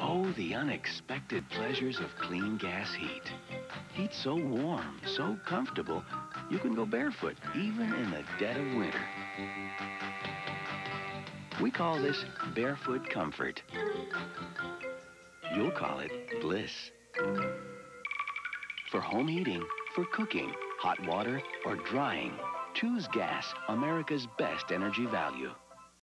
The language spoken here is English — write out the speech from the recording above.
Oh, the unexpected pleasures of clean gas heat. Heat so warm, so comfortable, you can go barefoot even in the dead of winter. We call this barefoot comfort. You'll call it bliss. For home heating, for cooking, hot water, or drying, choose gas, America's best energy value.